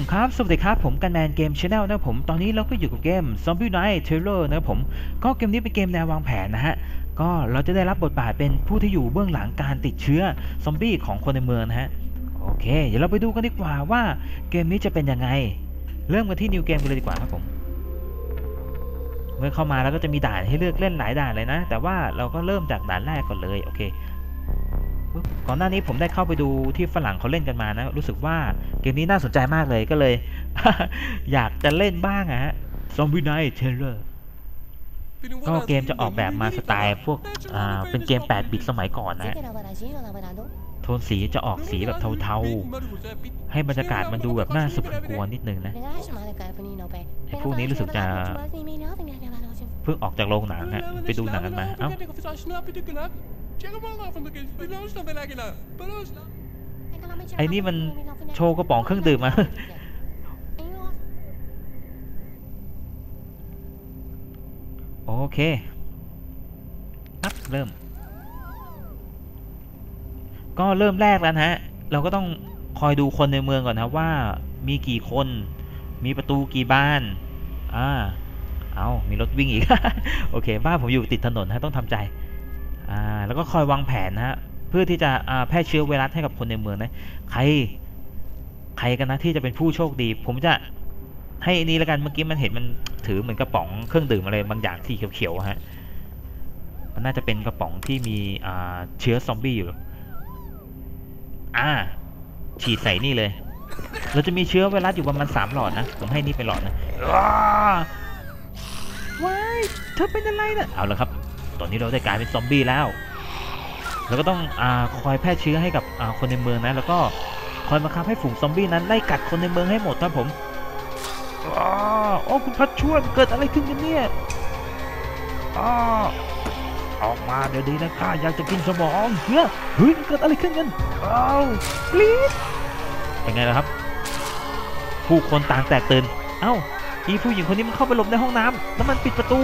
ผมครับ สวัสดีครับ ผมกันแมนเกมชาแนลนะผม ตอนนี้เราก็อยู่กับเกม Zombie Night Terror นะผม ก็เกมนี้เป็นเกมแนววางแผนนะฮะ ก็เราจะได้รับบทบาทเป็นผู้ที่อยู่เบื้องหลังการติดเชื้อซอมบี้ของคนในเมืองนะฮะ โอเค เดี๋ยวเราไปดูกันดีกว่าว่าเกมนี้จะเป็นยังไง เริ่มกันที่ new game กันเลยดีกว่าครับผม เมื่อเข้ามาแล้วก็จะมีด่านให้เลือกเล่นหลายด่านเลยนะ แต่ว่าเราก็เริ่มจากด่านแรกก่อนเลย โอเค ก่อนหน้านี้ผมได้เข้าไปดูที่ฝรั่งเขาเล่นกันมานะ รู้สึกว่าเกมนี้น่าสนใจมากเลยก็เลย อยากจะเล่นบ้างอะฮะ Zombie Night Terror ก็เกมจะออกแบบมาสไตล์พวกอ่าเป็นเกม 8 บิตสมัยก่อนนะฮะโทนสีจะออกสีแบบเทาๆ ให้บรรยากาศมันดูแบบน่าสะพรึงกลัวนิดนึงนะไอ้พวกนี้รู้สึกจะเพิ่งออกจากโรงหนังฮะไปดูหนังกันมา เอ้า ไอ้นี่มันโชว์กระป๋องเครื่องดื่มมาโอเคนับเริ่ม ก็เริ่มแรกแล้วนะฮะ เราก็ต้องคอยดูคนในเมืองก่อนนะว่ามีกี่คน มีประตูกี่บ้าน อ่า เอามีรถวิ่งอีก โอเค บ้านผมอยู่ติดถนนฮะ ต้องทำใจ อ่าแล้วก็คอยวางแผนนะฮะเพื่อที่จะอ่าแพร่เชื้อไวรัสให้กับคนในเมืองนะใครใครกันนะที่จะเป็นผู้โชคดี ผมจะให้อันนี้แล้วกันเมื่อกี้มันเห็นมันถือเหมือนกระป๋องเครื่องดื่มอะไรบางอย่างที่เขียวๆฮะมันน่าจะเป็นกระป๋องที่มีอ่าเชื้อซอมบี้อยู่อ่าฉีดใส่นี่เลย เราจะมีเชื้อไวรัสอยู่ประมาณสามหลอดนะ ผมให้นี่เป็นหลอดนะอ้าว้ายเธอเป็นอะไรนะเอาละครับ ตอนนี้เราได้กลายเป็นซอมบี้แล้ว แล้วก็ต้องอคอยแพร่เชื้อให้กับคนในเมืองนะ แล้วก็คอยบังคับให้ฝูงซอมบี้นั้นไล่กัดคนในเมืองให้หมดครับผมอ้าโอ้คุณพัดช่วยเกิดอะไรขึ้นกันเนี่ยอ้าออกมาเดี๋ยวดีนะข้าอยากจะกินสมองเฮ้ยเฮ้ยเกิดอะไรขึ้นกันอ้าวกรี๊ดเป็นไงล่ะครับ ผู้คนต่างแตกตื่นเอ้าอีผู้หญิงคนนี้มันเข้าไปหลบในห้องน้ำแล้วมันปิดประตู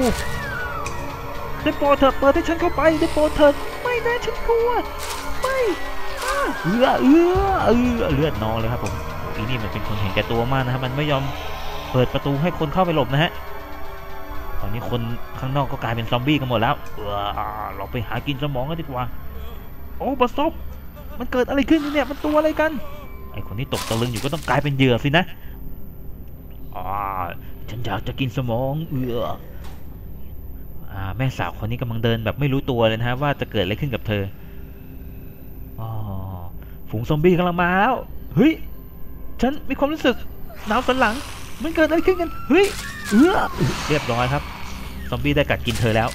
ได้โปรเถอะเปิดให้ฉันเข้าไปได้โปรเถอะไม่นะฉันกลัวไม่เอือเอือเอือเลือดนองเลยครับผมอีนี่มันเป็นคนเห็นแก่ตัวมากนะครับมันไม่ยอมเปิดประตูให้คนเข้าไปหลบนะฮะตอนนี้คนข้างนอกก็กลายเป็นซอมบี้กันหมดแล้วเออเราไปหากินสมองกันดีกว่า โอ้ประสบมันเกิดอะไรขึ้นเนี่ยมันตัวอะไรกันไอคนที่ตกตะลึงอยู่ก็ต้องกลายเป็นเหยื่อสินะอ่าฉันอยากจะกินสมองเอือ แม่สาวคนนี้กำลังเดินแบบไม่รู้ตัวเลยนะฮะว่าจะเกิดอะไรขึ้นกับเธออ๋อฝูงซอมบี้กำลังมาแล้วเฮ้ยฉันมีความรู้สึกหนาวสันหลัง มันเกิดอะไรขึ้นกันเฮ้ยเออเรียบร้อยครับซอมบี้ได้กัดกินเธอแล้ว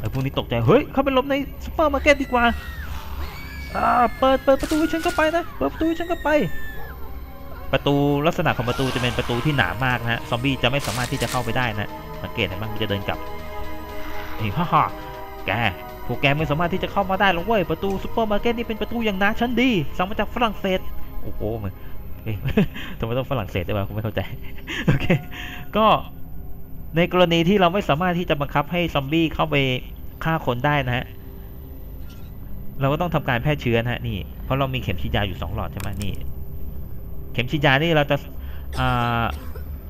ไอ้พวกนี้ตกใจเฮ้ยเข้าไปหลบในซุปเปอร์มาร์เก็ตดีกว่าอ่าเปิดเปิดประตูให้ฉันเข้าไปนะเปิดประตูให้ฉันเข้าไป ประตูลักษณะของประตูจะเป็นประตูที่หนามากนะฮะซอมบี้จะไม่สามารถที่จะเข้าไปได้นะสังเกตเห็นไหมมันจะเดินกลับ ฮ่าฮ่าแกพวกแกไม่สามารถที่จะเข้ามาได้หรอกเว้ย ประตูซูเปอร์มาร์เก็ตนี่เป็นประตูอย่างหนาชั้นดี สั่งมาจากฝรั่งเศส โอ้โหมันทำไมต้องฝรั่งเศสด้วยวะผมไม่เข้าใจ โอเค ก็ในกรณีที่เราไม่สามารถที่จะบังคับให้ซอมบี้เข้าไปฆ่าคนได้นะฮะ เราก็ต้องทำการแพร่เชื้อนะฮะนี่ เพราะเรามีเข็มฉีดยาอยู่สองหลอดใช่ไหมนี่ เข็มฉีดยานี่เราจะอ่า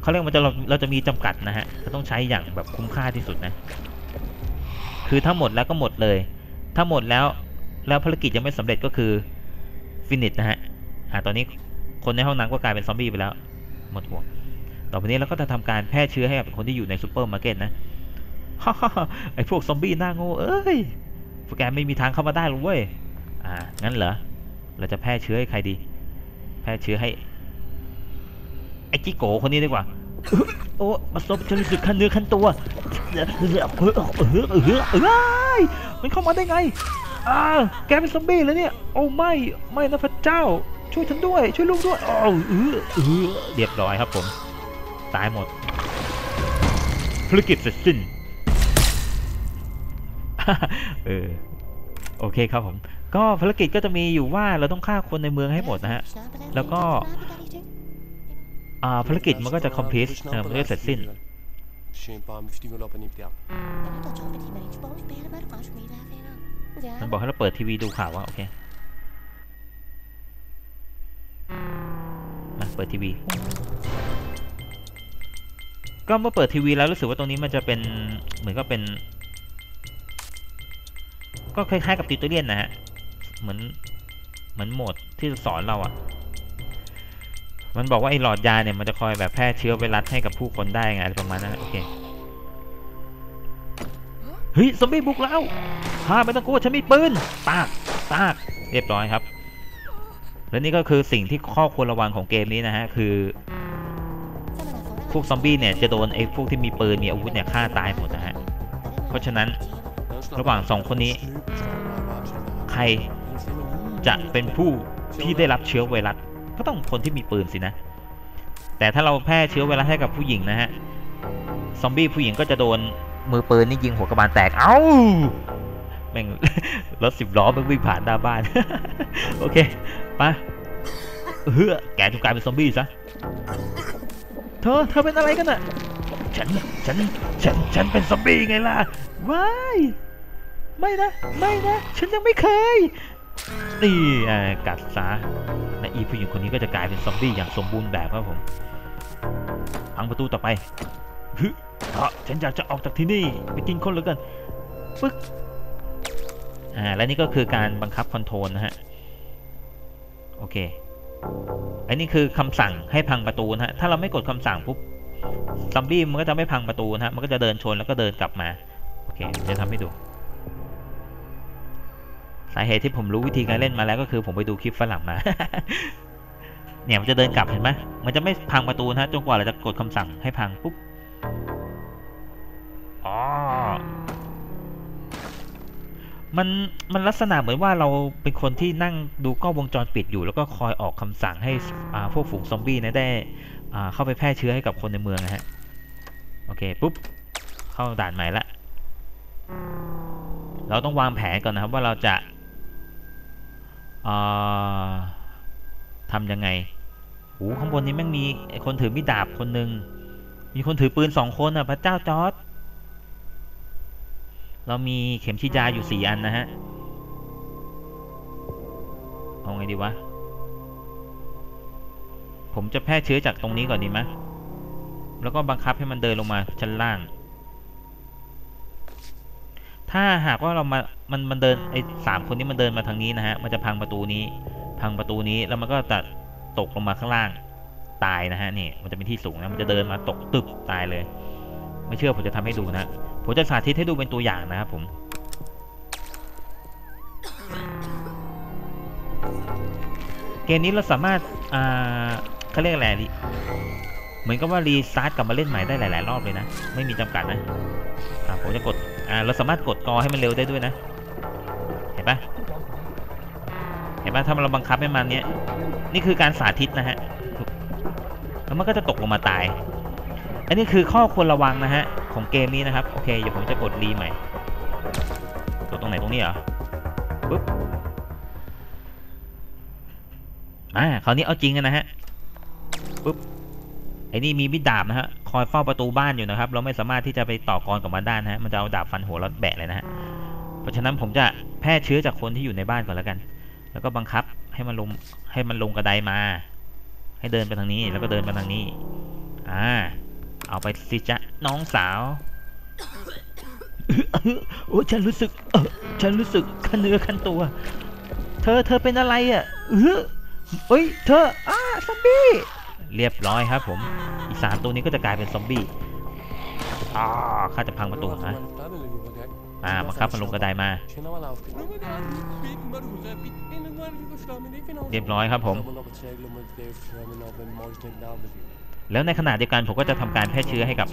เขาเรียกมันจะเราเราจะมีจำกัดนะฮะจะต้องใช้อย่างแบบคุ้มค่าที่สุดนะ คือถ้าหมดแล้วก็หมดเลย ถ้าหมดแล้วแล้วภารกิจยังไม่สำเร็จก็คือฟินิชนะฮะอ่าตอนนี้คนในห้องน้ำก็กลายเป็นซอมบี้ไปแล้ว หมดห่วงต่อไปนี้เราก็จะทำการแพร่เชื้อให้กับคนที่อยู่ในซูเปอร์มาร์เก็ตนะฮ่าฮ่าฮ่าไอพวกซอมบี้หน้าโง่เอ้ยพวกแกไม่มีทางเข้ามาได้หรอกเว้ยอ่างั้นเหรอเราจะแพร่เชื้อให้ใครดี แพร่เชื้อให้ไอจิ๊กโก๋คนนี้ดีกว่า โอ้มาซบฉันรู้สึกคันเนื้อคันตัวเออเออเออเออเออเออมันเข้ามาได้ไงอ่าแกเป็นซอมบี้แล้วเนี่ยโอ้ไม่ไม่นะพระเจ้า ช่วยฉันด้วย ช่วยลูกด้วยอ้าวเออเออเรียบร้อยครับผม ตายหมดภารกิจเสร็จสิ้นเออโอเคครับผม ก็ภารกิจก็จะมีอยู่ว่าเราต้องฆ่าคนในเมืองให้หมดนะฮะ แล้วก็ ภารกิจมันก็จะ complete เออมันก็จะเสร็จสิ้น Je sais pas, mais je dis me l'open in terre. มันบอกให้เราเปิดทีวีดูข่าวว่าโอเคมาเปิดทีวี ก็เมื่อเปิดทีวีแล้วรู้สึกว่าตรงนี้มันจะเป็นเหมือนก็เป็น ก็คล้ายๆกับติวเตอร์เลียนนะฮะ เหมือนเหมือนโหมดที่สอนเราอะ่ะ มันบอกว่าไอ้หลอดยาเนี่ยมันจะคอยแบบแพร่เชื้อไวรัสให้กับผู้คนได้ไงอะไรประมาณนั้นโอเคเฮ้ยซอมบี้บุกแล้วฮ่าไม่ต้องกลัวฉันมีปืนปากปากเรียบร้อยครับ และนี่ก็คือสิ่งที่ข้อควรระวังของเกมนี้นะฮะคือพวกซอมบี้เนี่ยจะโดนไอ้พวกที่มีปืนมีอาวุธเนี่ยฆ่าตายหมดนะฮะเพราะฉะนั้นระหว่างสองคนนี้ ใครจะเป็นผู้ที่ได้รับเชื้อไวรัส ก็ต้องคนที่มีปืนสินะ แต่ถ้าเราแพร่เชื้อไวรัสให้กับผู้หญิงนะฮะ ซอมบี้ผู้หญิงก็จะโดนมือปืนนี่ยิงหัวกระบาลแตก เอ้าแม่งรถสิบล้อมันวิ่งผ่านหน้าบ้าน โอเคไปเฮ้อแกถูกกลายเป็นซอมบี้ซะ เธอ เธอเป็นอะไรกันอะฉัน ฉัน ฉัน ฉันเป็นซอมบี้ไงล่ะว้ายไม่นะ ไม่นะ ฉันยังไม่เคย นี่อ่ากัดซะและอีผู้หญิงคนนี้ก็จะกลายเป็นซอมบี้อย่างสมบูรณ์แบบครับผมพังประตูต่อไปฮึเพราะฉันอยากจะออกจากที่นี่ไปกินคนเหลือเกินปึ๊กอ่าและนี่ก็คือการบังคับคอนโทรลนะฮะโอเคอันนี้คือคำสั่งให้พังประตูนะฮะถ้าเราไม่กดคำสั่งปุ๊บซอมบี้มันก็จะไม่พังประตูนะฮะมันก็จะเดินชนแล้วก็เดินกลับมาโอเคเดี๋ยวทำให้ดูาเหตุที่ผมรู้วิธีการเล่นมาแล้วก็คือผมไปดูคลิปฝรั่งมา เนี่ยมันจะเดินกลับเห็นไหมมันจะไม่พังประตูนะฮะจนกว่าเราจะกดคำสั่งให้พังปุ๊บอ๋อมันมันลักษณะเหมือนว่าเราเป็นคนที่นั่งดูกล้องวงจรปิดอยู่ แล้วก็คอยออกคำสั่งให้อ่าพวกฝูงซอมบี้เนะได้อ่าเข้าไปแพร่เชื้อให้กับคนในเมืองนะฮะโอเคปุ๊บเข้าด่านใหม่ละเราต้องวางแผนก่อนนะครับว่าเราจะเอ่อ ทำยังไงโอ้ข้างบนนี้แม่งมีไอคนถือมีดดาบคนหนึ่งมีคนถือปืนสองคนอะพระเจ้าจอร์ดเรามีเข็มฉีดยาอยู่สี่อันนะฮะ เอาไงดีวะ ผมจะแพร่เชื้อจากตรงนี้ก่อนดีไหมแล้วก็บังคับให้มันเดินลงมาชั้นล่าง ถ้าหากว่าเรามามันมันเดินไอ้สามคนนี้มันเดินมาทางนี้นะฮะ มันจะพังประตูนี้ พังประตูนี้แล้วมันก็จะตกลงมาข้างล่างตายนะฮะนี่มันจะเป็นที่สูงนะมันจะเดินมาตกตึบตายเลย ไม่เชื่อผมจะทำให้ดูนะผมจะสาธิตให้ดูเป็นตัวอย่างนะครับผมเกมนี้เราสามารถอ่าเขาเรียกอะไรดิเหมือนกับว่ารีสตาร์ทกลับมาเล่นใหม่ได้หลาย ๆ รอบเลยนะ ไม่มีจำกัดนะผมจะกด อ่าเราสามารถกดกอให้มันเร็วได้ด้วยนะ เห็นปะเห็นปะถ้าเราบังคับให้มันเนี้ย นี่คือการสาธิตนะฮะ แล้วมันก็จะตกลงมาตาย อันนี้คือข้อควรระวังนะฮะ ของเกมนี้นะครับ โอเคเดี๋ยวผมจะกดรีใหม่กดตรงไหนตรงนี้เหรอปึ๊บอ่าคราวนี้เอาจริงกันนะฮะปึ๊บ ไอ้นี่มีมิดดาบนะฮะคอยเฝ้าประตูบ้านอยู่นะครับ เราไม่สามารถที่จะไปต่อกรกับมันได้นะฮะมันจะเอาดาบฟันหัวเราแบะเลยนะฮะเพราะฉะนั้นผมจะแพร่เชื้อจากคนที่อยู่ในบ้านก่อนแล้วกัน แล้วก็บังคับให้มันลงให้มันลงกระไดมา ให้เดินไปทางนี้แล้วก็เดินไปทางนี้อ่าเอาไปสิจ๊ะน้องสาวโอ้ฉันรู้สึกเออฉันรู้สึกคันเนื้อคันตัว เธอเธอเป็นอะไรอะเออเอ้ยเธออ้าซอมบี้ เรียบร้อยครับผม อีสามตัวนี้ก็จะกลายเป็นซอมบี้อ่าข้าจะพังประตูนะอ่าบังคับมันลงกระไดมา เรียบร้อยครับผม แล้วในขณะเดียวกันผมก็จะทำการแพร่เชื้อให้กับไ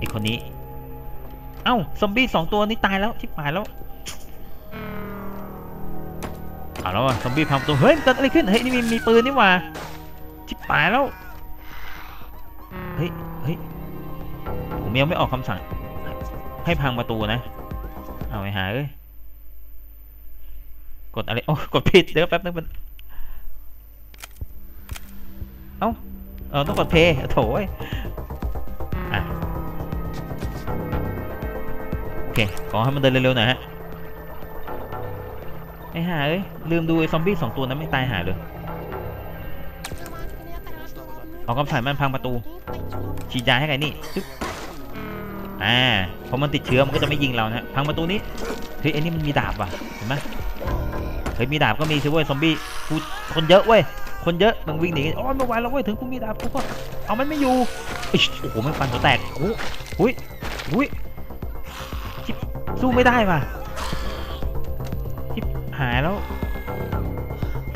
อีกคนนี้ เอ้า ซอมบี้สองตัวนี้ตายแล้วชิบหายแล้ว เอาแล้วอะซอมบี้พังประตูเฮ้ยเกิดอะไรขึ้นเฮ้ยนี่มีมีปืนนี่หว่าชิบหายแล้วเฮ้ยเฮ้ยผมยังไม่ออกคำสั่ง ให้พังประตูนะเอาไปหาเอ้ยกดอะไรโอ้กดผิดเดี๋ยวแป๊บนึงมันเอ้าเออต้องกดเพย์โถยอะโอเคขอให้มันเดินเร็วๆหน่อยฮะ ไอ้ห่าเอ้ยลืมดูไอ้ซอมบี้สองตัวนั้นไม่ตายหาเลยเออกคำสั่มันพังประตู ฉีดยาให้ไงนี่จึ๊บอ่าพอมันติดเชื้อมันก็จะไม่ยิงเรานะพังประตูนี้เฮ้ยไอ้นี่มันมีดาบว่ะเห็นไหมเฮ้ยมีดาบก็มีสิเว้ยซอมบี้กูคนเยอะเว้ยคนเยอะมันวิ่งหนีอ้ยไม่ไหวแล้วเว้ยถึงกูมีดาบกูก็เอามันไม่อยู่โอ้โหมันฟันหัวแตกโอ้โหอุ้ยอุ้ยชิบสู้ไม่ได้ว่ะ หายแล้ว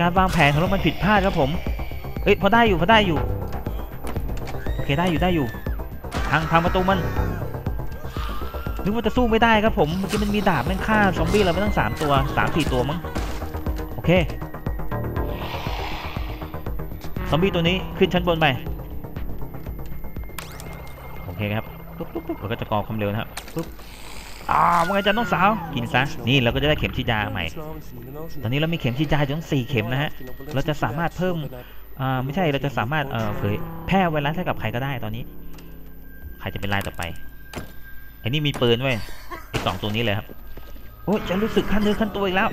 การวางแผนของเรามันผิดพลาดครับผมเอ้ยพอได้อยู่พอได้อยู่โอเคได้อยู่ได้อยู่พังพังประตูมันนึกว่าจะสู้ไม่ได้ครับผมเมื่อกี้มันมีดาบแม่งฆ่าซอมบี้เราไปตั้งสามตัวสามสี่ตัวมั้งโอเคซอมบี้ตัวนี้ขึ้นชั้นบนไปโอเคครับปุ๊บปุ๊บปุ๊บเราก็จะกรอความเร็วนะครับปุ๊บ อ่าว่าไงจ๊ะน้องสาวกินซะนี่เราก็จะได้เข็มฉีดยาใหม่ ตอนนี้เรามีเข็มฉีดยาถึงสี่เข็มนะฮะเราจะสามารถเพิ่มอ่าไม่ใช่เราจะสามารถเอ่อเผยแพร่ไวรัสให้กับใครก็ได้ตอนนี้ ใครจะเป็นรายต่อไปไอ้นี่มีปืนเว้ยไอ้สองตัวนี้เลยครับโอ้ยจะรู้สึกขั้นเนื้อขั้นตัวอีกแล้ว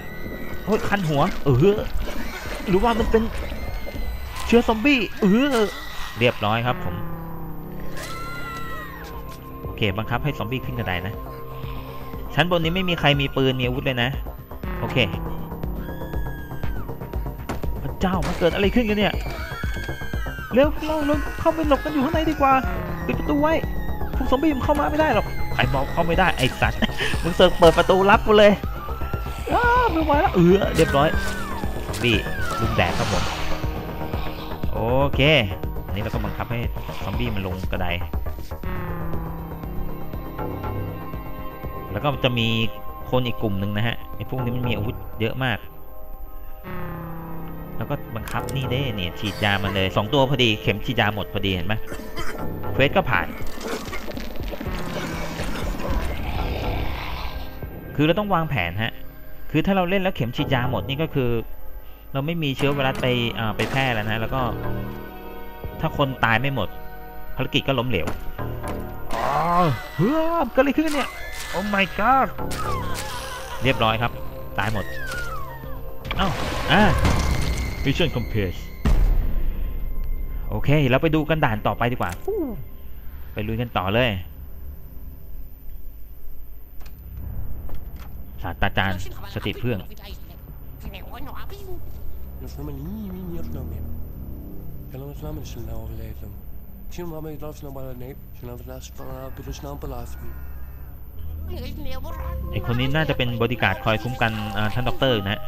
โอ้ยขั้นหัว เออหรือว่ามันเป็นเชื้อซอมบี้เออเรียบร้อยครับผมโอเคบังคับให้ซอมบี้ขึ้นกระไดนะ ชั้นบนนี้ไม่มีใครมีปืนมีอาวุธเลยนะ โอเคพระเจ้ามันเกิดอะไรขึ้นกันเนี่ยเร็วเราเราเข้าไปหลบกันอยู่ข้างในดีกว่าปิดประตูไว้พวกซอมบี้มันเข้ามาไม่ได้หรอกใครบอกเข้าไม่ได้ไอ้สัตว์มึงเสิร์ฟเปิดประตูรับกูเลยอ้าไม่ไหวแล้วเออเรียบร้อยซอมบี้ลุมแดดครับผมโอเคอันนี้เราก็บังคับให้ซอมบี้มันลงกระได แล้วก็จะมีคนอีกกลุ่มหนึ่งนะฮะไอ้พวกนี้มันมีอาวุธเยอะมาก แล้วก็บังคับนี่ได้เนี่ยฉีดยามันเลยสองตัวพอดีเข็มฉีดยาหมดพอดีเห็นไหมเควสก็ผ่าน คือเราต้องวางแผนฮะคือถ้าเราเล่นแล้วเข็มฉีดยาหมดนี่ก็คือ เราไม่มีเชื้อไวรัสไปอ่าไปแพร่แล้วนะแล้วก็ ถ้าคนตายไม่หมดภารกิจก็ล้มเหลวอ๋อเฮ้ยเกิดอะไรขึ้นเนี่ย โอ้ my god เรียบร้อยครับ ตายหมด เอ้า อ่า Mission Complete โอเค เราไปดูกันด่านต่อไปดีกว่า ไปลุยกันต่อเลย ศาสตราจารย์สติเพื่อง Dus voor mij niet niet niet opgenomen nemen. Kan ons namen snel overleven. Misschien wel met dat snel maar nee. Snel van naast van op de snel belasten. ไอคนนี้น่าจะเป็นบริการดคอยคุ้มกันท่านด็อกเตอร์นะ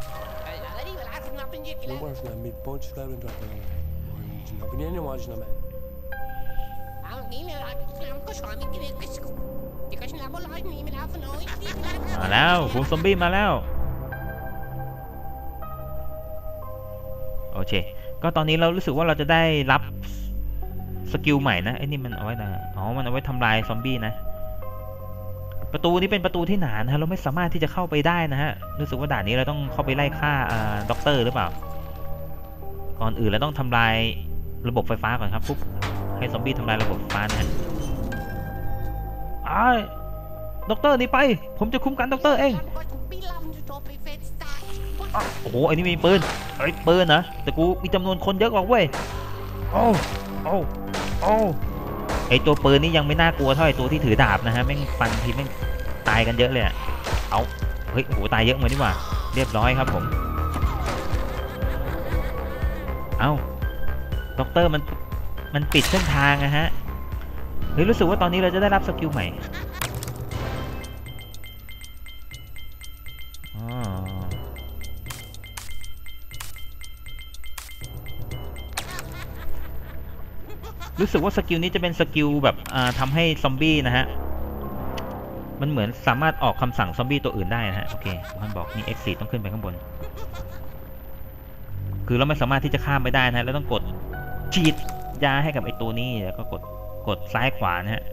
มาแล้วฝูงซอมบี้มาแล้ว โอเค ก็ตอนนี้เรารู้สึกว่าเราจะได้รับ skill ใหม่นะไอ้นี่มันเอาไว้นะอ๋อ มันเอาไว้ทำลายซอมบี้นะ ประตูนี้เป็นประตูที่หนานะฮะเราไม่สามารถที่จะเข้าไปได้นะฮะรู้สึกว่าด่านนี้เราต้องเข้าไปไล่ฆ่าอ่าด็อกเตอร์หรือเปล่า ก่อนอื่นเราต้องทำลายระบบไฟฟ้าก่อนครับปุ๊บให้ซอมบี้ทำลายระบบไฟฟ้านะฮะอ้ายด็อกเตอร์หนีไป ผมจะคุ้มกันด็อกเตอร์เองโอ้โหไอ้นี่มีปืนไอ้ปืนนะแต่กูมีจำนวนคนเยอะกว่าเว้ยโอ้โอ้โอ้ ไอตัวปืนนี่ยังไม่น่ากลัวเท่าไอตัวที่ถือดาบนะฮะแม่งฟันทีแม่งตายกันเยอะเลยเอาเฮ้ยโหตายเยอะเหมือนนี่ว่าเรียบร้อยครับผม เอาด็อกเตอร์มันมันปิดเส้นทางนะฮะเฮ้ยรู้สึกว่าตอนนี้เราจะได้รับ skill ใหม่ รู้สึกว่า skill นี้จะเป็น skill แบบอ่าทำให้ซอมบี้นะฮะ มันเหมือนสามารถออกคำสั่งซอมบี้ตัวอื่นได้นะฮะ โอเคมันบอกนี่ exit ต้องขึ้นไปข้างบน คือเราไม่สามารถที่จะข้ามไปได้นะฮะ แล้วต้องกดฉีดยาให้กับไอตัวนี้ แล้วก็กดกดซ้ายขวานะฮะ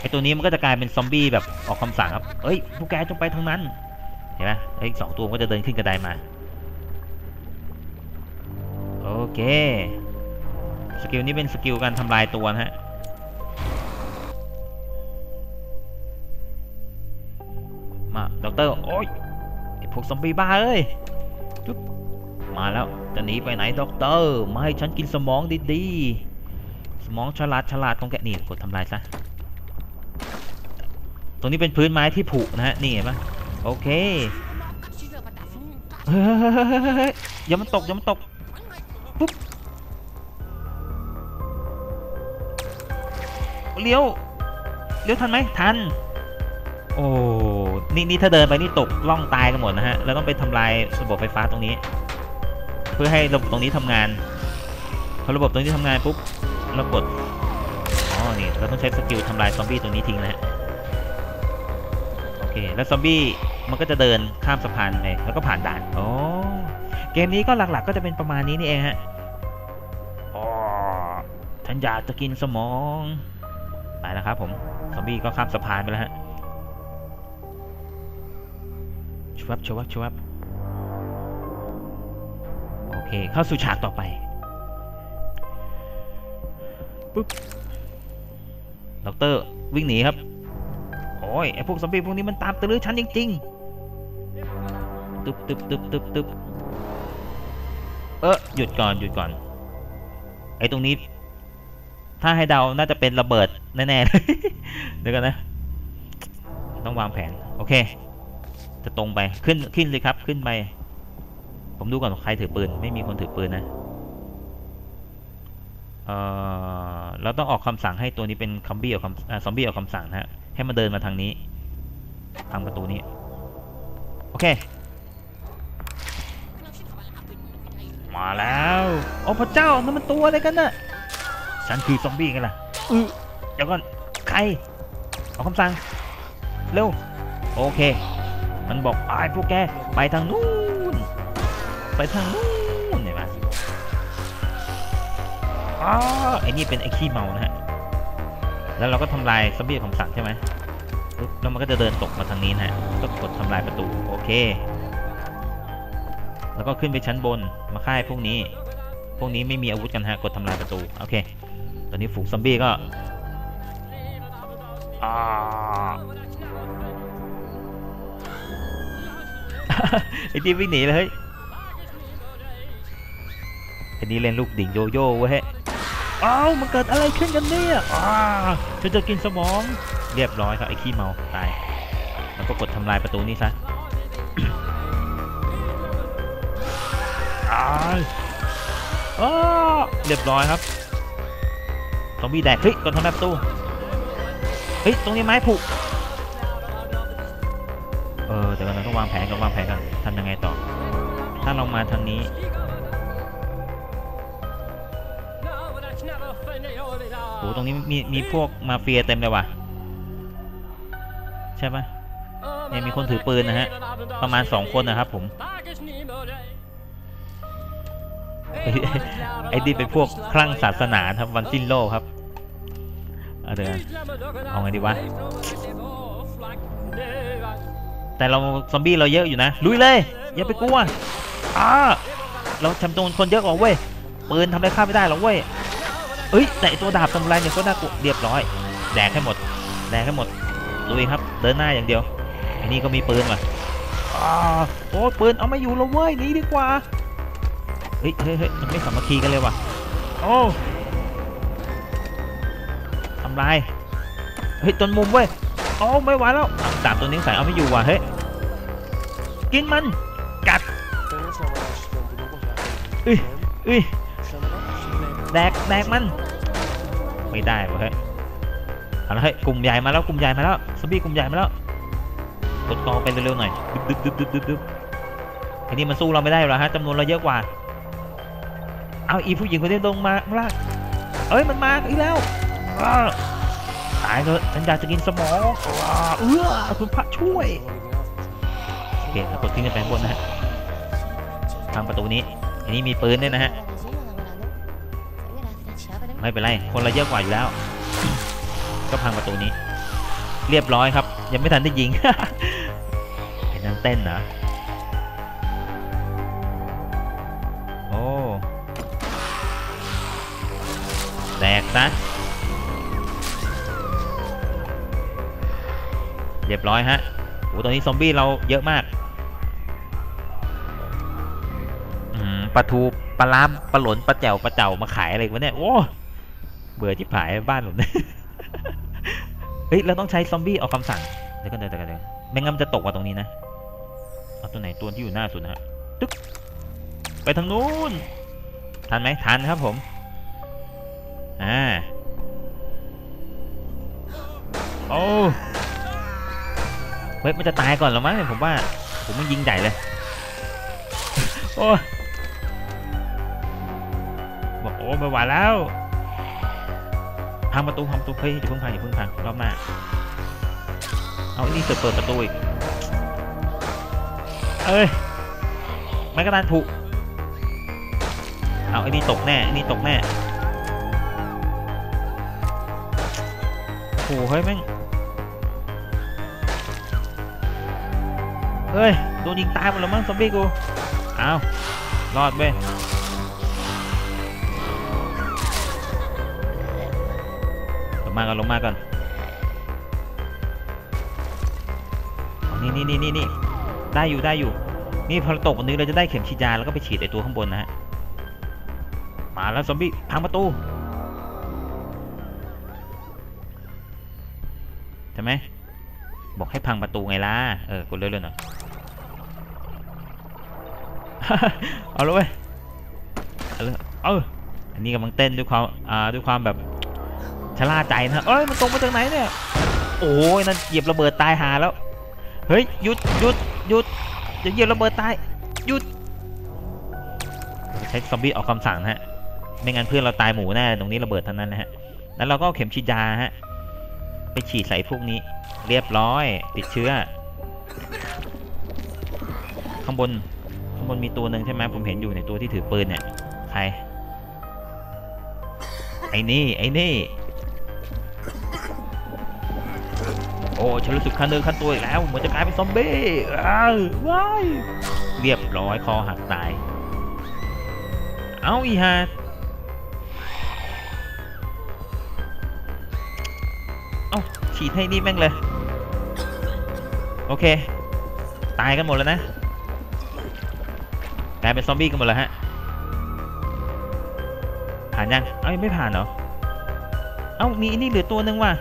ไอตัวนี้มันก็จะกลายเป็นซอมบี้แบบออกคำสั่งครับ เอ้ยพวกแกจงไปทางนั้น เห็นไหมไอ้สองตัวก็จะเดินขึ้นกระไดมา โอเค skill นี้เป็น skill การทำลายตัวนะฮะมาด็อกเตอร์โอ้ยไอพวกซอมบี้บ้าเอ้ยจุ๊บมาแล้วจะหนีไปไหนด็อกเตอร์มาให้ฉันกินสมองดีๆ สมองฉลาดฉลาดของแกนี่กดทำลายซะตรงนี้เป็นพื้นไม้ที่ผุนะฮะนี่เห็นปะโอเคเฮ้ยเฮ้ยเฮ้ยเฮ้ยเฮ้ยอย่ามันตกอย่ามันตก เลี้ยวเลี้ยวทันไหมทัน โอ้นี่นี่ถ้าเดินไปนี่ตกล่องตายกันหมดนะฮะแล้วต้องไปทำลายระบบไฟฟ้าตรงนี้ เพื่อให้ระบบตรงนี้ทำงานพอระบบตรงนี้ทำงานปุ๊บเรากดอ๋อนี่เราต้องใช้สกิลทำลายซอมบี้ตัวนี้ทิ้งนะฮะโอเคแล้วซอมบี้มันก็จะเดินข้ามสะพานไปแล้วก็ผ่านด่านโอ้เกมนี้ก็หลักๆ ก็จะเป็นประมาณนี้นี่เองฮะอ๋อฉันอยากจะกินสมอง ไปแล้วครับผมซอมบี้ก็ข้ามสะพานไปแล้วฮะชวับชวับชวับโอเค เข้าสู่ฉากต่อไปปุ๊บด็อกเตอร์วิ่งหนีครับโอ้ยไอพวกซอมบี้พวกนี้มันตามตื้อฉันจริงๆตึบตึบตึบตึบตึบเออหยุดก่อนหยุดก่อนไอตรงนี้ ถ้าให้เดาน่าจะเป็นระเบิดแน่ๆเลยเดี๋ยวก่อนนะ ต้องวางแผน โอเค จะตรงไปขึ้นขึ้นเลยครับขึ้นไป ผมดูก่อนใครถือปืน ไม่มีคนถือปืนนะเออเราต้องออกคำสั่งให้ตัวนี้เป็นคัมบี้ออกคำซอมบี้ออกคำสั่งนะฮะให้มันเดินมาทางนี้ ทางประตูนี้ โอเค มาแล้ว โอ้พระเจ้านั่นมันตัวอะไรกันน่ะ ฉันคือซอมบี้ไงล่ะอือเดี๋ยวก่อนใครออกคำสั่งเร็วโอเค มันบอกไอ้พวกแกไปทางนู้นไปทางนู้นเห็นไหมอ๋อไอ้นี่เป็นไอ้ขี้เมานะฮะแล้วเราก็ทำลายซอมบี้ออกคำสั่งใช่ไหมปึ๊บแล้วมันก็จะเดินตกมาทางนี้นะฮะก็กดทำลายประตูโอเค แล้วก็ขึ้นไปชั้นบนมาค่ายพวกนี้ พวกนี้ไม่มีอาวุธกันฮะกดทำลายประตูโอเคต อนนี้ฝูงซอมบี้ก็อ่าไอ้ที่วิ่งหนีเลยเฮ้ยไอ้นี่เล่นลูกดิ่งโยโย่เว้ยอ้าวมันเกิดอะไรขึ้นกันเนี่ยอ้าฉันจะกินสมอง เรียบร้อยครับไอ้ขี้เมาตาย แล้วก็กดทำลายประตูนี้ซะอ้ายอ้าเรียบร้อยครับ ซอมบี้แดกเฮ้ยกดทำลายประตูเฮ้ยตรงนี้ไม้ผุเออเดี๋ยวเราต้องวางแผนกันวางแผนกันทำยังไงต่อ ถ้าเรามาทางนี้โหตรงนี้มีมีพวกมาเฟียเต็มเลยว่ะใช่ปะเนี่ยมีคนถือปืนนะฮะ ประมาณสองคนนะครับผม ไอ้ไอ้นี่เป็นพวกคลั่งศาสนาครับวันสิ้นโลกครับเอาเดี๋ยวนเอาไงดีวะแต่เราซอมบี้เราเยอะอยู่นะลุยเลยอย่าไปกลัวอ่าเราจำนวนคนเยอะกว่าเว้ยปืนทำอะไรข้าไม่ได้หรอกเว้ยเอ้ยแต่ตัวดาบตำไรเนี่ยก็น่ากลัวเรียบร้อยแดกให้หมดแดกให้หมดลุยครับเดินหน้าอย่างเดียวไอ้นี่ก็มีปืนว่ะอ่าโอ้ปืนเอาไม่อยู่แล้วเว้ยหนีดีกว่า เฮ้ยเฮ้ยยมันไม่สามัคคีกันเลยว่ะ โอ้ทำลาย เฮ้ยจนมุมเว้ยโอ้ไม่ไหวแล้วอะดาบตัวนี้ใส่เอาไม่อยู่ว่ะ เฮ้ย กินมัน กัดอุ้ยอุ้ยแดกแดกมัน ไม่ได้ว้ยเฮ้ย เอาละเฮ้ย กลุ่มใหญ่มาแล้ว กลุ่มใหญ่มาแล้วซอมบี้กลุ่มใหญ่มาแล้ว กดกองไปเร็วๆหน่อย ดึบดึบดึบดึบดึบไอ้นี่มันสู้เราไม่ได้หรอฮะจำนวนเราเยอะกว่า เอาอีผู้หญิงคนนี้ลงมาข้าล่างเอ้ยมันมาอีกแล้วตายเถอะฉันอยากจะกินสมองเออคุณพระช่วยโอเคแล้วกดทิ้งกันไปข้างบนนะฮะทางประตูนี้อันนี้มีปืนด้วยนะฮะไม่เป็นไรคนเราเยอะกว่าอยู่แล้ว ก็พังประตูนี้ เรียบร้อยครับ ยังไม่ทันได้ยิงเห็นนั่งเต้นเห ซะเรียบร้อยฮะโอ้ตอนนี้ซอมบี้เราเยอะมากอืมปลาทูปลาล้ามปลาหลนปลาแจ่วปลาเจ่ามาขายอะไรวะเนี่ย โอ้เบื่อที่ผายบ้านผมเนี่ยเฮ้ย เราต้องใช้ซอมบี้ออกคำสั่ง เดี๋ยวกันเดี๋ยวกันเดี๋ยวกันไม่งั้นมันจะตกมาตรงนี้นะ เอาตัวไหนตัวที่อยู่หน้าสุดนะฮะตึ๊กไปทางนู้น ทันไหมทันครับผม อ่าโอ้เฮ้ยมันจะตายก่อนหรอมั้งผมว่า ผมมันยิงใหญ่เลย โอ้บอกโอ้ไม่ไหวแล้ว พังประตูพังประตูเฮ้ยอย่าเพิ่งพังอย่าเพิ่งพังรอบหน้า เอาไอ้นี่เปิดเปิดประตูอีก เอ้ยไม่กระดานผุเอาไอ้นี่ตกแน่ไอ้นี่ตกแน่ หเฮ้ยแม่ง เฮ้ย โดนยิงตายหมดแล้วมั้งซอมบี้กูเอารอดเว้ยลงมาก่อนลงมาก่อนนี่นี่นี่นี่นี่ได้อยู่ได้อยู่ นี่พอตกบนนี้เราจะได้เข็มฉีดยาแล้วก็ไปฉีดไอตัวข้างบนนะฮะ มาแล้วซอมบี้พังประตู ช่ไหมบอกให้พังประตูไงล่ะ เออกดเรื่อยๆหน่อย เอาเลยเอาเลยเอออันนี้กำลังเต้นด้วยความ อ่า ด้วยความแบบชะล่าใจนะ เอ้ย มันตรงมาจากไหนเนี่ย โอ้ย นั่นเหยียบระเบิดตายหาแล้ว เฮ้ย หยุด หยุด หยุดอย่าเหยียบระเบิดตาย หยุด ใช้ซอมบี้ออกคำสั่งนะฮะ ไม่งั้นเพื่อนเราตายหมูแน่ ตรงนี้ระเบิดเท่านั้นนะฮะ แล้วเราก็เอาเข็มฉีดยาฮะ ไปฉีดใส่พวกนี้ เรียบร้อย ติดเชื้อ ข้างบน ข้างบนมีตัวหนึ่งใช่ไหมผมเห็นอยู่ในตัวที่ถือปืนเนี่ย ใคร ไอ้นี่ ไอ้นี่ โอ้ฉันรู้สึกคันเนื้อคันตัวอีกแล้ว เหมือนจะกลายเป็นซอมบี้อ้าวว้ายเรียบร้อยคอหักตาย เอาอีฮา ฉีดให้นี่แม่งเลย โอเค ตายกันหมดแล้วนะกลายเป็นซอมบี้กันหมดแล้วฮะ ผ่านยัง เอ้ยไม่ผ่านเหรอ เอ้ามีอันนี่เหลือตัวหนึ่งว่ะ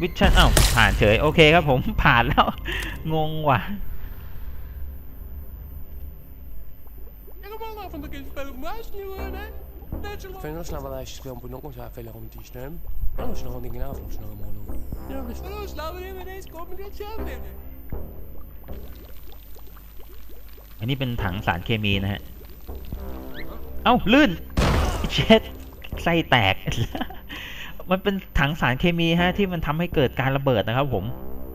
วิชั่นอ้าผ่านเฉย โอเคครับผมผ่านแล้ว งงว่ะ Helemaal af van de kindspelen muis nu, hè? Net zo lang. Vind je snel wel lijstjes spelen, moet nog eens even veel om die stem. Dan is nog een ding in avond snel maar doen. Ja, dus van ons laten we even deze komen dit jaar binnen. อันนี้เป็นถังสารเคมีนะฮะ เอ้าลื่นเช็ดไส้แตก มันเป็นถังสารเคมีฮะที่มันทำให้เกิดการระเบิดนะครับผม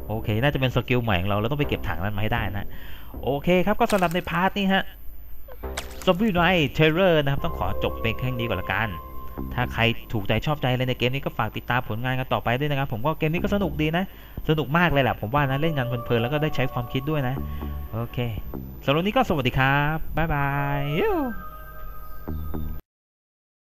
โอเค น่าจะเป็น skill ใหม่ของเราเราต้องไปเก็บถังนั้นมาให้ได้นะ โอเคครับก็สำหรับใน part นี้ฮะ Zombie Night Terror นะครับ ต้องขอจบเป็นแค่นี้ก่อนละกัน ถ้าใครถูกใจชอบใจเลยในเกมนี้ก็ฝากติดตามผลงานกันต่อไปด้วยนะครับ ผมก็เกมนี้ก็สนุกดีนะ สนุกมากเลยแหละผมว่านะเล่นงานเพลินๆแล้วก็ได้ใช้ความคิดด้วยนะ โอเคสำหรับนี้ก็สวัสดีครับบ๊ายบาย